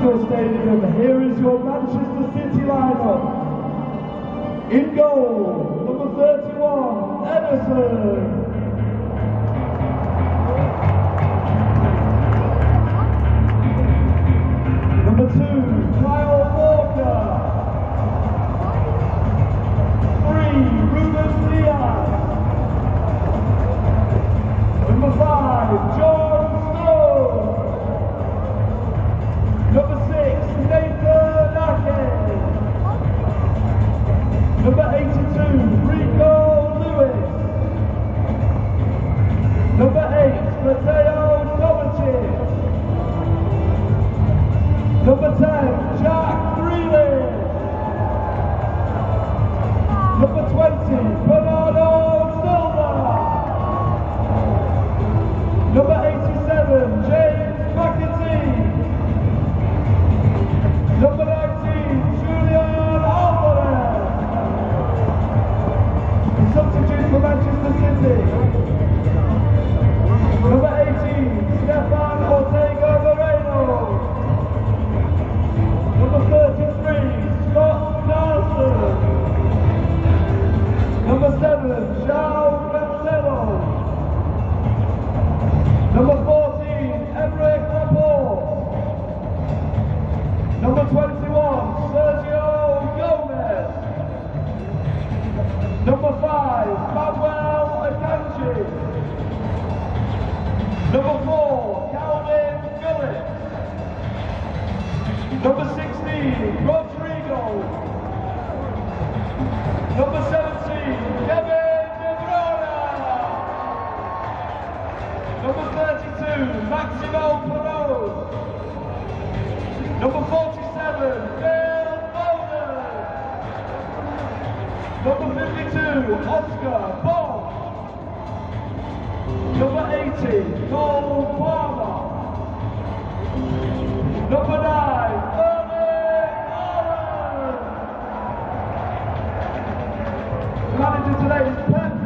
National Stadium, here is your Manchester City lineup. In goal, number 31, Ederson. Manchester City. Number 18, Stefan Ortega Moreno. Number 33, Scott Nelson. Number 7, João Cancelo. Number 14, Aymeric Laporte. Number 21, Sergio Gomez. Number 5, Number 16, Rodrigo. Number 17, Kevin De. Number 32, Maximo Perot. Number 47, Phil Foden. Number 52, Oscar Bobb. Number 80, Cole Palmer. Number 9, Congratulations.